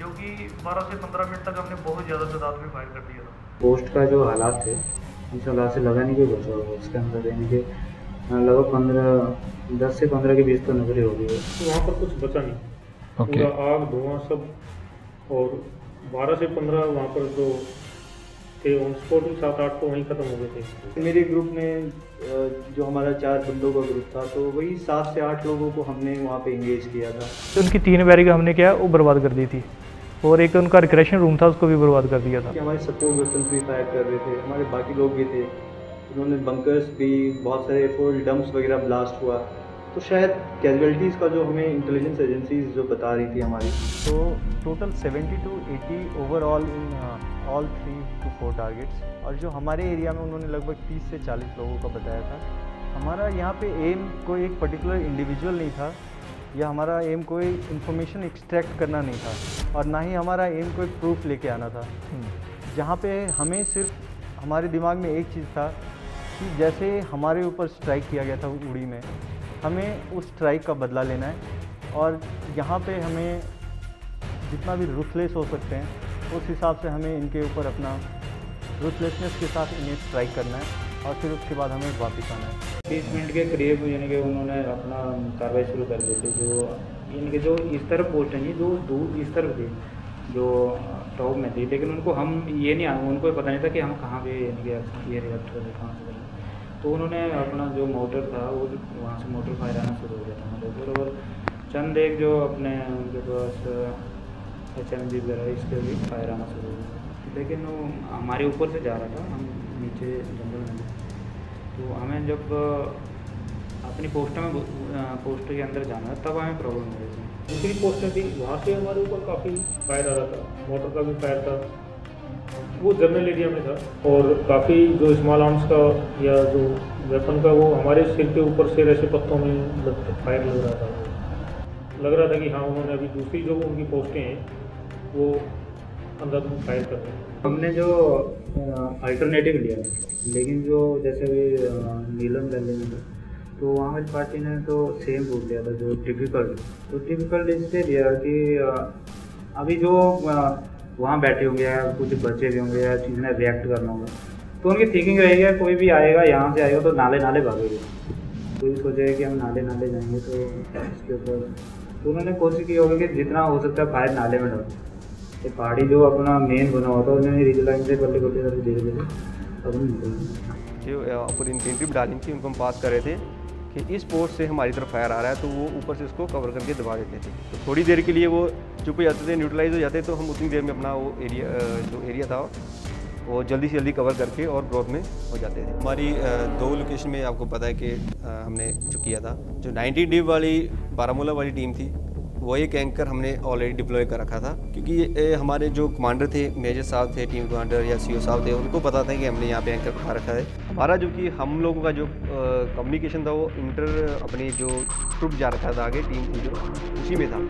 जो कि 12 से 15 मिनट तक हमने बहुत ज़्यादा तादाद में फायर कर दिया था। पोस्ट का जो हालात थे इस हालात से लगा नहीं कोई बचा हुआ उसके अंदर यानी कि लगभग पंद्रह दस से पंद्रह के बीच तो नज़रें हो गई है तो वहाँ पर कुछ बचा नहीं। पूरा आग धुआँ सब और बारह से पंद्रह वहाँ पर जो थे ऑन स्पॉट भी सात आठ तो वहीं ख़त्म हो गए थे। मेरे ग्रुप ने जो हमारा चार बंदों का ग्रुप था तो वही सात से आठ लोगों को हमने वहाँ पे इंगेज किया था। तो उनकी तीन बैरिक हमने क्या वो बर्बाद कर दी थी? और एक उनका रिक्रेशन रूम था उसको भी बर्बाद कर दिया था। कि हमारे सपोर्ट वेपन भी फायर कर रहे थे हमारे बाकी लोग भी थे। उन्होंने बंकर्स भी बहुत सारे फुल डम्प्स वगैरह ब्लास्ट हुआ। तो शायद कैजुअलिटीज़ का जो हमें इंटेलिजेंस एजेंसीज जो बता रही थी हमारी। तो total 70 to 80 overall in all three to four targets और जो हमारे एरिया में उन्होंने लगभग 30 से 40 लोगों का बताया था। हमारा यहाँ पे एम कोई एक पर्टिकुलर इंडिविजुअल नहीं था। या हमारा एम कोई इन्फॉर्मेशन एक्सट्रैक्ट करना नहीं था और ना ही हमारा एम कोई प्रूफ लेके आना था। जहाँ पे हमें सिर्फ़ हमारे दिमाग में एक चीज़ था कि जैसे हमारे ऊपर स्ट्राइक किया गया था उड़ी में हमें उस स्ट्राइक का बदला लेना है और यहाँ पे हमें जितना भी रुथलेस हो सकते हैं उस हिसाब से हमें इनके ऊपर अपना रुथलेसनेस के साथ इन्हें स्ट्राइक करना है। और फिर उसके बाद हमें वापस आना है। तीस मिनट के करीब, यानी कि उन्होंने अपना कार्रवाई शुरू कर दी थी, जो यानी कि जो इस तरफ़ पोस्ट है जो दूर इस तरफ़ थी, जो टॉप में थी। लेकिन उनको हम ये नहीं, उनको पता नहीं था कि हम कहाँ पे, यानी कि ये रिएक्ट कर रहे कहाँ से तो उन्होंने अपना जो मोटर था, वो वहाँ से मोटर फायर आना शुरू हो गया था। हमारे ऊपर और चंद एक जो अपने, उनके पास एच एम जी वगैरह, इसके भी फायर आना शुरू हो गया लेकिन वो हमारे ऊपर से जा रहा था, हम नीचे जंगल में तो हमें जब अपनी पोस्ट में पोस्ट के अंदर जाना है तब हमें प्रॉब्लम हो रही थी। दूसरी पोस्टें थी वहाँ से हमारे ऊपर काफ़ी फायर आ रहा था। मोटर का भी फायर था। वो जनरल एरिया में था। और काफ़ी जो स्मॉल आर्म्स का या जो वेपन का, वो हमारे सिर के ऊपर से ऐसे पत्तों में फायर लग रहा था। लग रहा था कि हाँ उन्होंने अभी दूसरी जो उनकी पोस्टें हैं, वो अंदर फायर कर रहे हैं। हमने जो अल्टरनेटिव लिया लेकिन जो जैसे अभी नीलम वैली में तो वहाँ वाली पार्टी ने तो सेम रूट लिया था, जो टिपिकल तो टिपिकल इसलिए लिया कि अभी जो वहाँ बैठे होंगे या कुछ बच्चे भी होंगे या चीज़ ने रिएक्ट करना होगा तो उनकी थिंकिंग रहेगी कोई भी आएगा, यहाँ से आएगा तो नाले नाले भागेगा। कोई सोचेगा कि हम नाले नाले जाएँगे तो इसके ऊपर। तो उन्होंने कोशिश की होगी कि जितना हो सकता है फायर नाले में डालो। ये पहाड़ी जो अपना मेन बना हुआ था उन्होंने रिज लाइन से बल्ले बल्ले करके धीरे धीरे अब हम निकल गए। जो ऊपर इनफेंट्री डाली थी उनको हम पास कर रहे थे कि इस पोस्ट से हमारी तरफ़ फायर आ रहा है तो वो ऊपर से उसको कवर करके दबा देते थे। तो थोड़ी देर के लिए वो चुप हो जाते थे न्यूट्रलाइज हो जाते तो हम उतनी देर में अपना वो एरिया जो एरिया था वो जल्दी से जल्दी कवर करके और ग्रोथ में हो जाते थे। हमारी दो लोकेशन में आपको पता है कि हमने जो किया था। जो 90 डिव वाली बारामूला वाली टीम थी वो एक एंकर हमने ऑलरेडी डिप्लॉय कर रखा था क्योंकि ए, हमारे जो कमांडर थे मेजर साहब थे टीम कमांडर या सी साहब थे उनको पता था कि हमने यहाँ पे एंकर बिठा रखा है। हमारा जो कि हम लोगों का जो कम्युनिकेशन था वो इंटर अपनी जो ट्रुप जा रखा था आगे टीम जो उसी में था।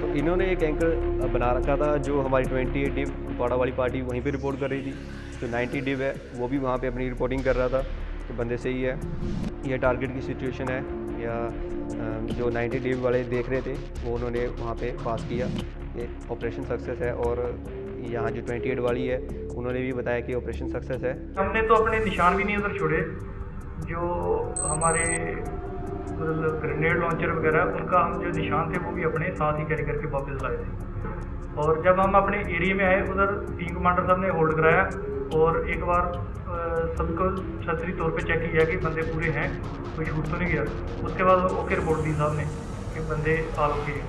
तो इन्होंने एक एंकर बना रखा था जो हमारी ट्वेंटी एट डिव पाड़ा वाली पार्टी वहीं पर रिपोर्ट कर रही थी। जो नाइन्टी डिव है वो भी वहाँ पर अपनी रिपोर्टिंग कर रहा था कि बंदे सही है यह टारगेट की सिचुएशन है। या जो 90 डिव वाले देख रहे थे, वो उन्होंने वहाँ पे पास किया। ये ऑपरेशन सक्सेस है और यहाँ जो 28 वाली है, उन्होंने भी बताया कि ऑपरेशन सक्सेस है। हमने तो अपने निशान भी नहीं उधर छोड़े। जो हमारे मतलब ग्रेनेड लॉन्चर वगैरह, उनका हम जो निशान थे, वो भी अपने साथ ही कैरी करके वापस लाए थे। और जब हम अपने एरिया में आए, उधर टीम कमांडर साहब ने होल्ड कराया और एक बार सबको छतरी तौर पे चेक किया कि बंदे पूरे हैं, कोई छूट तो नहीं गया। उसके बाद ओके रिपोर्ट दी साहब ने कि बंदे आल ओके हैं।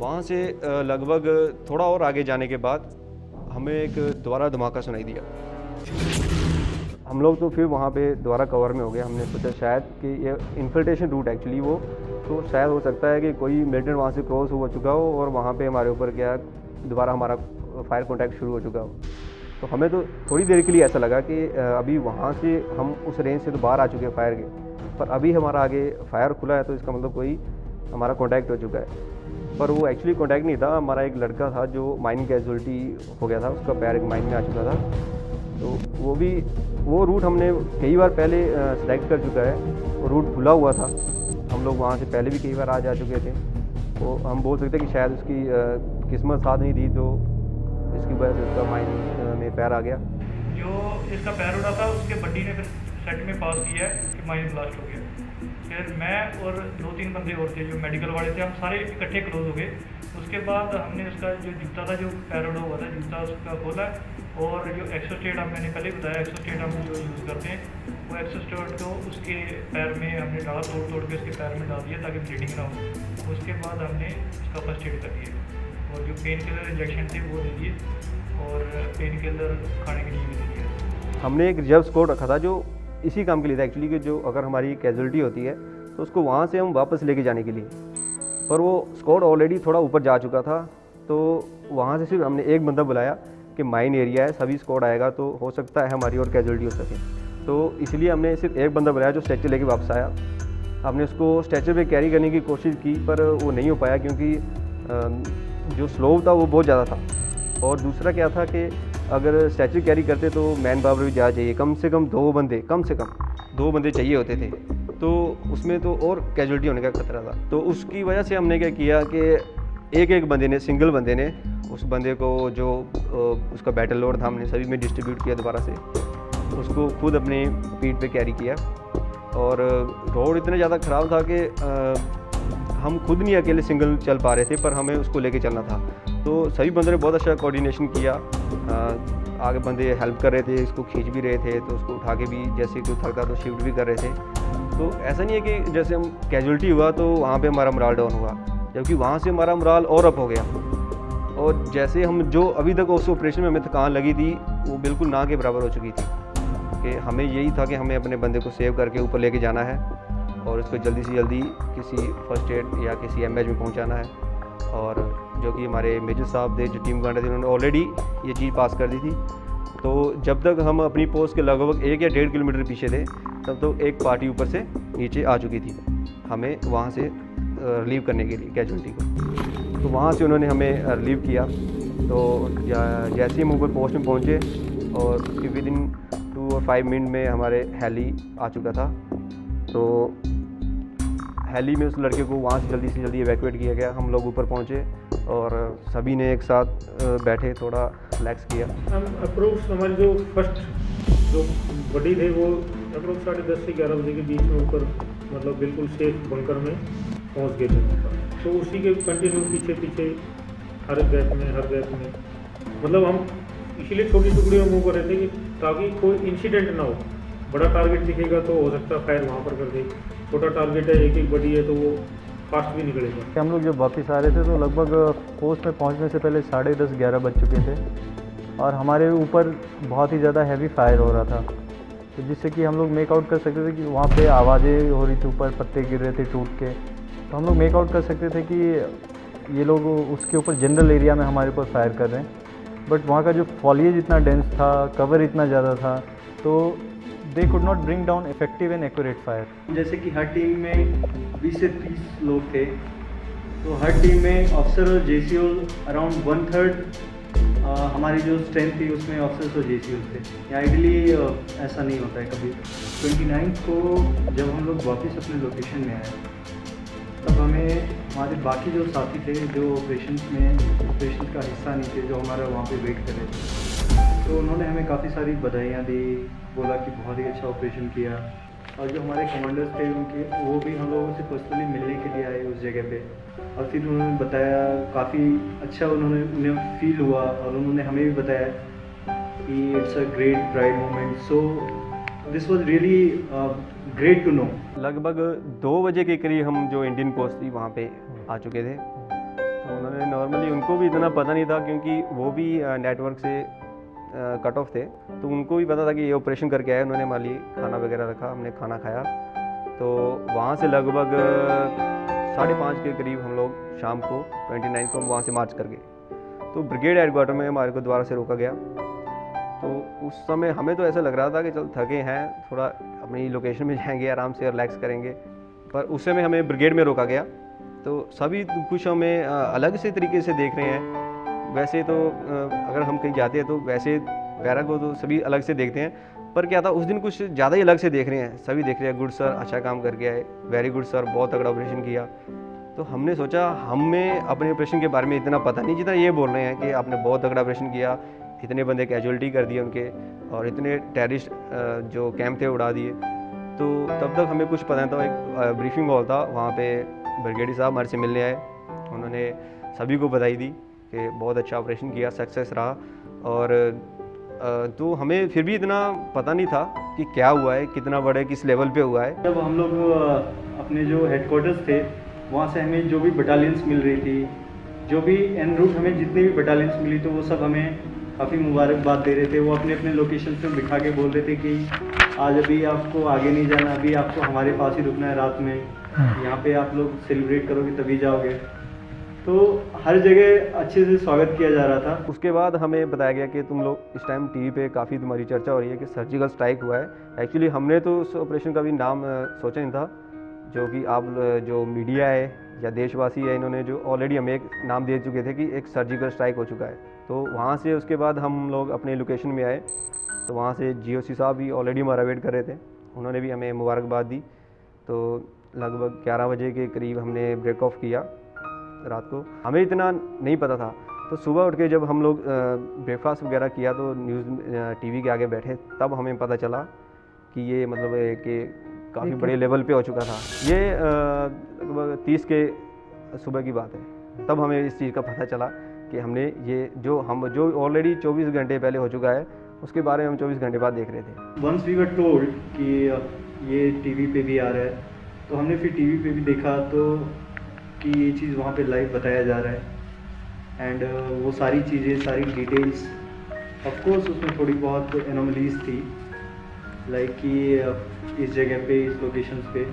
वहाँ से लगभग थोड़ा और आगे जाने के बाद हमें एक दोबारा धमाका सुनाई दिया। हम लोग तो फिर वहाँ पे दोबारा कवर में हो गए। हमने सोचा शायद कि ये इन्फिल्ट्रेशन रूट एक्चुअली वो तो शायद हो सकता है कि कोई मिलिटेंट वहाँ से क्रॉस हो चुका हो और वहाँ पे हमारे ऊपर क्या, दोबारा हमारा फायर कॉन्टैक्ट शुरू हो चुका हो। तो हमें तो थोड़ी देर के लिए ऐसा लगा कि अभी वहाँ से हम उस रेंज से तो बाहर आ चुके हैं फायर के। पर अभी हमारा आगे फायर खुला है तो इसका मतलब कोई हमारा कॉन्टैक्ट हो चुका है। पर वो एक्चुअली कॉन्टैक्ट नहीं था। हमारा एक लड़का था जो माइन कैजुअलिटी हो गया था। उसका पैर एक माइन में आ चुका था। तो वो भी, वो रूट हमने कई बार पहले सेलेक्ट कर चुका है। वो रूट खुला हुआ था। हम लोग वहाँ से पहले भी कई बार आ जा चुके थे। तो हम बोल सकते कि शायद उसकी किस्मत साथ नहीं दी तो इसकी वजह से उसका माइन में पैर आ गया। जो इसका पैर उड़ा था, उसके बड्डी ने फिर सेट में पास किया कि माइन ब्लास्ट हो गया। फिर मैं और दो तीन बंदे और थे जो मेडिकल वाले थे, हम सारे इकट्ठे क्लोज हो गए। उसके बाद हमने उसका जो जूता था, जो पैर उड़ा हुआ था जूता उसका खोला और जो एक्सोस्टेट हम मैंने पहले बताया एक्सोस्टेट हम जो यूज़ करते हैं, वो एक्सोस्टेट को उसके पैर में हमने डाला तोड़ तोड़ के उसके पैर में डाल दिया ताकि ब्लीडिंग ना हो। उसके बाद हमने उसका फ़र्स्ट एड कर दिया। और जो पेन किलर इंजेक्शन थे, वो दे दिए और पेन किलर खाने के लिए भी दे दिया। हमने एक रिज़र्व स्कोर रखा था जो इसी काम के लिए था एक्चुअली कि जो अगर हमारी कैजुअलिटी होती है तो उसको वहाँ से हम वापस लेके जाने के लिए। पर वो स्कोर ऑलरेडी थोड़ा ऊपर जा चुका था तो वहाँ से सिर्फ़ हमने एक बंदा बुलाया कि माइन एरिया है, सभी स्कोर आएगा तो हो सकता है हमारी और कैजुअलिटी हो सके। तो इसलिए हमने सिर्फ़ एक बंदा बुलाया जो स्ट्रेचर लेके वापस आया। हमने उसको स्ट्रेचर पे कैरी करने की कोशिश की, पर वो नहीं हो पाया क्योंकि जो स्लो था, वो बहुत ज़्यादा था। और दूसरा क्या था कि अगर स्टैचू कैरी करते तो मैन पावर भी ज़्यादा चाहिए। कम से कम दो बंदे, कम से कम दो बंदे चाहिए होते थे। तो उसमें तो और कैजुअलिटी होने का खतरा था। तो उसकी वजह से हमने क्या किया कि एक एक बंदे ने सिंगल बंदे ने, उस बंदे को जो उसका बैटल लोड था, हमने सभी में डिस्ट्रीब्यूट किया दोबारा से। उसको खुद अपनी पीठ पे कैरी किया। और रोड इतना ज़्यादा ख़राब था कि हम खुद नहीं अकेले सिंगल चल पा रहे थे, पर हमें उसको लेके चलना था। तो सभी बंदों ने बहुत अच्छा कोऑर्डिनेशन किया। आगे बंदे हेल्प कर रहे थे, इसको खींच भी रहे थे तो उसको उठा के भी, जैसे कोई थकता तो शिफ्ट भी कर रहे थे। तो ऐसा नहीं है कि जैसे हम कैजुअलिटी हुआ तो वहाँ पर हमारा मराल डाउन हुआ, जबकि वहाँ से हमारा मराल और अप हो गया। और जैसे हम जो अभी तक उस ऑपरेशन में हमें थकान लगी थी, वो बिल्कुल ना के बराबर हो चुकी थी। कि हमें यही था कि हमें अपने बंदे को सेव करके ऊपर लेके जाना है। और उसको जल्दी से जल्दी किसी फ़र्स्ट एड या किसी एमएच में पहुँचाना है। और जो कि हमारे मेजर साहब थे, जो टीम कमांडर थे, उन्होंने ऑलरेडी ये चीज़ पास कर दी थी। तो जब तक हम अपनी पोस्ट के लगभग एक या डेढ़ किलोमीटर पीछे थे, तब तो एक पार्टी ऊपर से नीचे आ चुकी थी हमें वहाँ से रिलीव करने के लिए कैजुअलिटी को। तो वहाँ से उन्होंने हमें रिलीव किया। तो जैसे ही हम ऊपर पोस्ट में पहुँचे और विद इन टू और फाइव मिनट में हमारे हैली आ चुका था तो हैली में उस लड़के को वहाँ से जल्दी से जल्दी एवैक्यूएट किया गया। हम लोग ऊपर पहुँचे और सभी ने एक साथ बैठे, थोड़ा रिलैक्स किया। हम अप्रोक्स हमारी जो फ़र्स्ट जो बडी थे वो अप्रोक्स साढ़े दस से ग्यारह बजे के बीच में ऊपर मतलब बिल्कुल सेफ़ बंकर में पहुँच गए थे। तो उसी के कंटिन्यू पीछे पीछे हर गैप में, हर गैप में। मतलब हम इसीलिए छोटी टुकड़ी में मूव कर रहे थे कि ताकि कोई इंसिडेंट ना हो। बड़ा टारगेट दिखेगा तो हो सकता है फायर वहाँ पर कर दे। छोटा टारगेट है एक एक बड़ी है तो वो फास्ट भी निकलेगा। हम लोग जब वापस आ रहे थे तो लगभग पोस्ट में पहुँचने से पहले साढ़े दस, ग्यारह बज चुके थे। और हमारे ऊपर बहुत ही ज़्यादा हैवी फायर हो रहा था। तो जिससे कि हम लोग मेक आउट कर सकते थे कि वहाँ पे आवाज़ें हो रही थी, ऊपर पत्ते गिर रहे थे टूट के। तो हम लोग मेक आउट कर सकते थे कि ये लोग उसके ऊपर जनरल एरिया में हमारे ऊपर फायर कर रहे हैं। बट वहाँ का जो फॉलिएज इतना डेंस था कवर इतना ज़्यादा था तो they could not bring down effective and accurate fire जैसे कि हर टीम में 20 से 30 लोग थे तो हर टीम में ऑफिसर और जे अराउंड वन थर्ड हमारी जो स्ट्रेंथ थी उसमें ऑफिसर्स और जे थे। आइडली ऐसा नहीं होता है कभी। ट्वेंटी को जब हम लोग वापस अपने लोकेशन में आए, तब हमें हमारे बाकी जो साथी थे, जो ऑपरेशन में ऑपरेशन का हिस्सा नहीं थे, जो हमारा वहाँ पे वेट कर रहे थे तो उन्होंने हमें काफ़ी सारी बधाइयाँ दी, बोला कि बहुत ही अच्छा ऑपरेशन किया। और जो हमारे कमांडर्स थे उनके, वो भी हम लोगों से पर्सनली मिलने के लिए आए उस जगह पे। और फिर उन्होंने बताया, काफ़ी अच्छा उन्होंने, उन्हें फील हुआ और उन्होंने हमें भी बताया कि it's a great pride moment so this was really great to know लगभग दो बजे के करीब हम जो इंडियन पोस्ट थी, वहाँ पे आ चुके थे। तो उन्होंने नॉर्मली उनको भी इतना पता नहीं था, क्योंकि वो भी नेटवर्क से कट ऑफ़ थे। तो उनको भी पता था कि ये ऑपरेशन करके आए, उन्होंने हमारे लिए खाना वगैरह रखा, हमने खाना खाया। तो वहाँ से लगभग साढ़े पाँच के करीब हम लोग शाम को 29 को हम वहाँ से मार्च कर गए। तो ब्रिगेड हेडक्वार्टर में हमारे को दोबारा से रोका गया। तो उस समय हमें तो ऐसा लग रहा था कि चल थके हैं, थोड़ा अपनी लोकेशन में जाएँगे, आराम से रिलैक्स करेंगे। पर उस समय हमें ब्रिगेड में रोका गया। तो सभी कुछ हमें अलग से तरीके से देख रहे हैं। वैसे तो अगर हम कहीं जाते हैं तो वैसे पैरा को तो सभी अलग से देखते हैं, पर क्या था उस दिन कुछ ज़्यादा ही अलग से देख रहे हैं, सभी देख रहे हैं, गुड सर अच्छा काम करके आए वेरी गुड सर बहुत तगड़ा ऑपरेशन किया। तो हमने सोचा, हमें अपने ऑपरेशन के बारे में इतना पता नहीं, जितना ये बोल रहे हैं कि आपने बहुत तगड़ा ऑपरेशन किया, इतने बंदे कैजुअलिटी कर दिए उनके, और इतने टेररिस्ट जो कैंप थे उड़ा दिए। तो तब तक हमें कुछ पता नहीं था, एक ब्रीफिंग हॉल था, वहाँ पे ब्रिगेडी साहब हमारे से मिलने आए, उन्होंने सभी को बधाई दी। कि बहुत अच्छा ऑपरेशन किया सक्सेस रहा। और तो हमें फिर भी इतना पता नहीं था कि क्या हुआ है कितना बड़े किस लेवल पे हुआ है। जब हम लोग अपने जो हेडक्वार्टर्स थे वहाँ से हमें जो भी बटालियंस मिल रही थी जो भी एन रूट हमें जितनी भी बटालियंस मिली तो वो सब हमें काफ़ी मुबारकबाद दे रहे थे। वो अपने अपने लोकेशन पे बिठा के बोल रहे थे कि आज अभी आपको आगे नहीं जाना अभी आपको हमारे पास ही रुकना है रात में। यहाँ पे आप लोग सेलिब्रेट करोगे तभी जाओगे। तो हर जगह अच्छे से स्वागत किया जा रहा था। उसके बाद हमें बताया गया कि तुम लोग इस टाइम टीवी पे काफ़ी तुम्हारी चर्चा हो रही है कि सर्जिकल स्ट्राइक हुआ है। एक्चुअली हमने तो उस ऑपरेशन का भी नाम सोचा नहीं था, जो कि आप जो मीडिया है या देशवासी है, इन्होंने जो ऑलरेडी हमें एक नाम दे चुके थे कि एक सर्जिकल स्ट्राइक हो चुका है। तो वहाँ से उसके बाद हम लोग अपने लोकेशन में आए तो वहाँ से जीओसी साहब भी ऑलरेडी हमारा वेट कर रहे थे। उन्होंने भी हमें मुबारकबाद दी। तो लगभग 11 बजे के करीब हमने ब्रेक ऑफ़ किया। रात को। हमें इतना नहीं पता था। तो सुबह उठ के जब हम लोग ब्रेकफास्ट वगैरह किया तो न्यूज़ टीवी के आगे बैठे तब हमें पता चला कि ये मतलब कि काफ़ी बड़े लेवल पे हो चुका था। ये लगभग तीस के सुबह की बात है। तब हमें इस चीज़ का पता चला कि हमने ये जो हम जो ऑलरेडी 24 घंटे पहले हो चुका है उसके बारे में हम 24 घंटे बाद देख रहे थे। वंस वी वर टोल्ड कि ये टीवी पे भी आ रहा है तो हमने फिर टीवी पे भी देखा तो कि ये चीज़ वहाँ पे लाइव बताया जा रहा है। एंड वो सारी चीज़ें सारी डिटेल्स ऑफ़ कोर्स उसमें थोड़ी बहुत एनोमलीज थी। लाइक कि अ, इस जगह पे इस लोकेशन पे।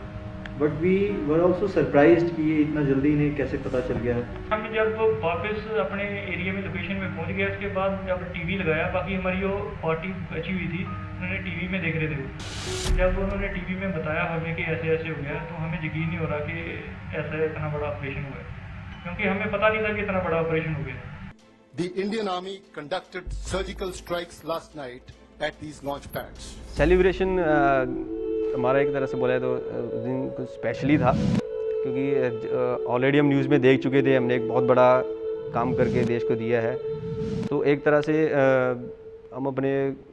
But we were also surprise कि ये इतना जल्दी इन्हें कैसे पता चल गया। हम जब वापस अपने एरिया में लोकेशन में पहुँच गए उसके बाद जब टीवी लगाया। बाकी हमारी वो पार्टी बची हुई थी। उन्होंने टीवी में देख रहे थे वो। जब उन्होंने टीवी में बताया हमें कि ऐसे ऐसे हो गया तो हमें यकीन नहीं हो रहा कि ऐसा इतना बड़ा ऑपरेशन हुआ है क्योंकि हमें पता नहीं था कि इतना बड़ा ऑपरेशन हो गया The Indian Army conducted surgical strikes last night at these launch pads. Celebration हमारा एक तरह से बोला है तो दिन कुछ स्पेशली था क्योंकि ऑलरेडी हम न्यूज़ में देख चुके थे हमने एक बहुत बड़ा काम करके देश को दिया है तो एक तरह से हम अपने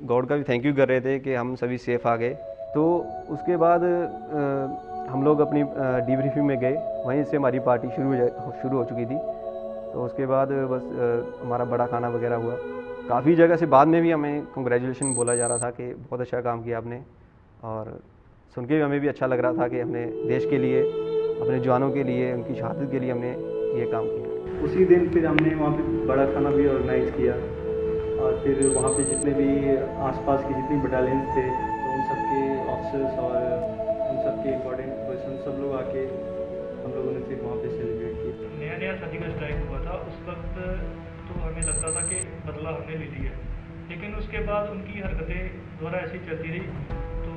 गॉड का भी थैंक यू कर रहे थे कि हम सभी सेफ़ आ गए। तो उसके बाद हम लोग अपनी डीब्रीफिंग में गए। वहीं से हमारी पार्टी शुरू हो शुरू हो चुकी थी। तो उसके बाद बस हमारा बड़ा खाना वगैरह हुआ। काफ़ी जगह से बाद में भी हमें कंग्रेचुलेशन बोला जा रहा था कि बहुत अच्छा काम किया आपने। और सुन के भी हमें भी अच्छा लग रहा था कि हमने देश के लिए, अपने जवानों के लिए, उनकी शहादत के लिए हमने ये काम किया। उसी दिन फिर हमने वहाँ पे बड़ा खाना भी ऑर्गेनाइज किया। और फिर वहाँ पे जितने भी आसपास की जितनी बटालियंस थे तो उन सब के ऑफिसर्स और उन सब के इम्पोर्टेंट पर्सन सब लोग आके हम लोगों ने फिर वहाँ पे सेलिब्रेट किया। नया नया सर्जिकल स्ट्राइक हुआ था। उस वक्त तो हमें लगता था कि बदला हमने ले लिया। लेकिन उसके बाद उनकी हरकतें दोबारा ऐसी चलती रही तो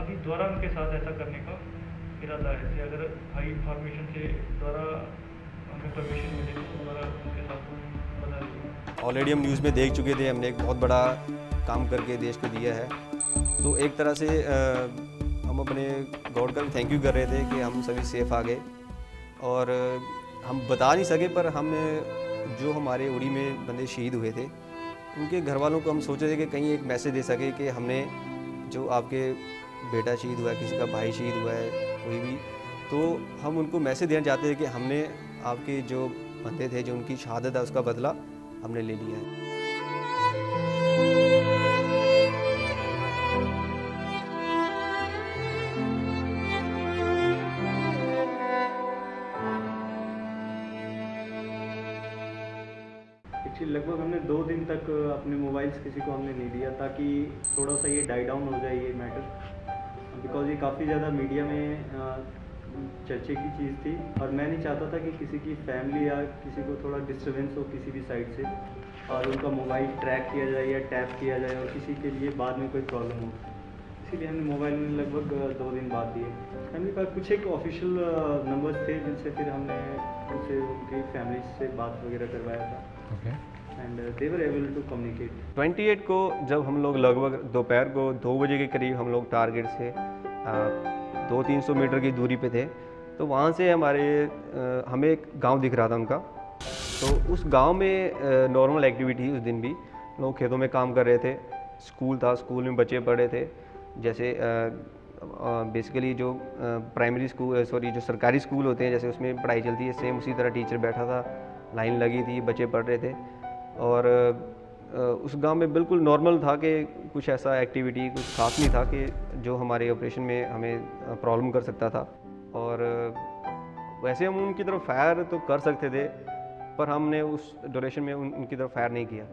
अभी दोबारा उनके साथ ऐसा करने का इरादा है। कि अगर हाई इंफॉर्मेशन से दोबारा हमें परमिशन मिले तो दोबारा उनके साथ ऑलरेडी हम न्यूज़ में देख चुके थे हमने एक बहुत बड़ा काम करके देश को दिया है। तो एक तरह से अ, हम अपने गॉड का थैंक यू कर रहे थे कि हम सभी सेफ़ आ गए। और हम बता नहीं सके पर हम जो हमारे उड़ी में बंदे शहीद हुए थे उनके घर वालों को हम सोचे थे कि कहीं एक मैसेज दे सके कि हमने जो आपके बेटा शहीद हुआ है किसी का भाई शहीद हुआ है कोई भी तो हम उनको मैसेज देना चाहते थे कि हमने आपके जो बंदे थे जो उनकी शहादत है उसका बदला हमने ले लिया है। लगभग हमने दो दिन तक अपने मोबाइल्स किसी को हमने नहीं दिया ताकि थोड़ा सा ये डाई डाउन हो जाए ये मैटर। बिकॉज़ ये काफ़ी ज़्यादा मीडिया में चर्चे की चीज़ थी और मैं नहीं चाहता था कि किसी की फैमिली या किसी को थोड़ा डिस्टर्बेंस हो किसी भी साइड से और उनका मोबाइल ट्रैक किया जाए या टैप किया जाए और किसी के लिए बाद में कोई प्रॉब्लम हो। इसीलिए हमने मोबाइल में लगभग दो दिन बाद दिए। हमने कहा कुछ एक ऑफिशियल नंबर्स थे जिनसे फिर हमने उनसे उनकी फैमिली से बात वगैरह करवाया था। Okay. And they were able to communicate 28 को जब हम लोग लगभग दोपहर को दो बजे के करीब हम लोग टारगेट से आ, दो तीन सौ मीटर की दूरी पे थे। तो वहाँ से हमारे हमें एक गाँव दिख रहा था उनका। तो उस गाँव में नॉर्मल एक्टिविटी उस दिन भी। लोग खेतों में काम कर रहे थे। स्कूल था स्कूल में बच्चे पढ़ रहे थे। जैसे बेसिकली जो प्राइमरी स्कूल सॉरी जो सरकारी स्कूल होते हैं, जैसे उसमें पढ़ाई चलती है सेम उसी तरह टीचर बैठा था। लाइन लगी थी, बच्चे पढ़ रहे थे। और उस गाँव में बिल्कुल नॉर्मल था कि कुछ ऐसा एक्टिविटी कुछ खास नहीं था कि जो हमारे ऑपरेशन में हमें प्रॉब्लम कर सकता था। और वैसे हम उनकी तरफ़ फायर तो कर सकते थे पर हमने उस ड्यूरेशन में उन, उनकी तरफ़ फायर नहीं किया।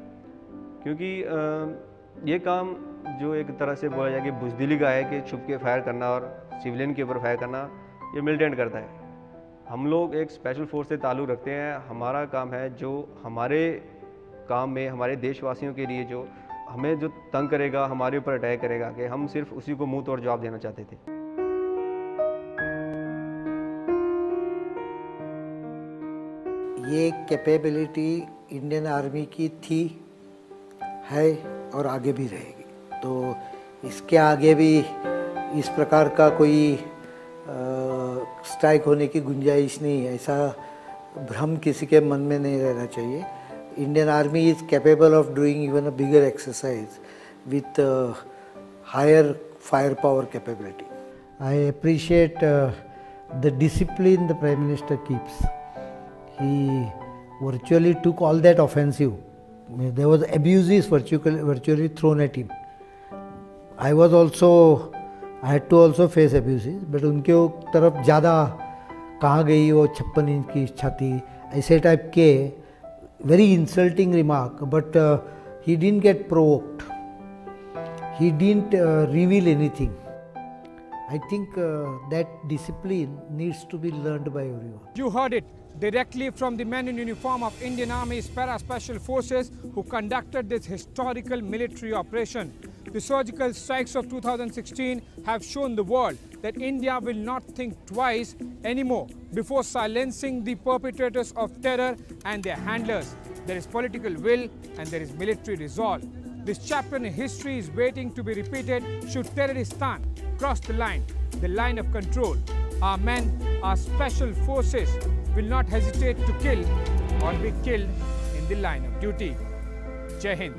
क्योंकि ये काम जो एक तरह से बोला जाए कि बुजदिली का है कि छुप के फायर करना और सिविलियन के ऊपर फायर करना ये मिलिटेंट करता है। हम लोग एक स्पेशल फोर्स से ताल्लुक़ रखते हैं। हमारा काम है जो हमारे काम में हमारे देशवासियों के लिए जो हमें जो तंग करेगा हमारे ऊपर अटैक करेगा कि हम सिर्फ़ उसी को मुँह तोड़ जवाब देना चाहते थे। ये कैपेबिलिटी इंडियन आर्मी की थी, है और आगे भी रहेगी। तो इसके आगे भी इस प्रकार का कोई स्ट्राइक होने की गुंजाइश नहीं है। ऐसा भ्रम किसी के मन में नहीं रहना चाहिए। Indian army is capable of doing even a bigger exercise with higher fire power capability I appreciate the discipline the prime minister keeps he virtually took all that offensive. There was abuses virtually, virtually thrown at him. I was also, I had to also face abuses, but उनके तरफ ज़्यादा कहाँ गई वो छप्पन inch की छाती ऐसे टाइप के very insulting remark but he didn't get provoked he didn't uh, reveal anything. I think uh, that discipline needs to be learned by everyone. You heard it directly from the men in uniform of Indian Army's Para Special Forces who conducted this historical military operation. The surgical strikes of 2016 have shown the world that India will not think twice anymore before silencing the perpetrators of terror and their handlers. There is political will and there is military resolve. This chapter in history is waiting to be repeated should Terroristan cross the line, the line of control. Our men, our special forces will not hesitate to kill or be killed in the line of duty. Jai Hind.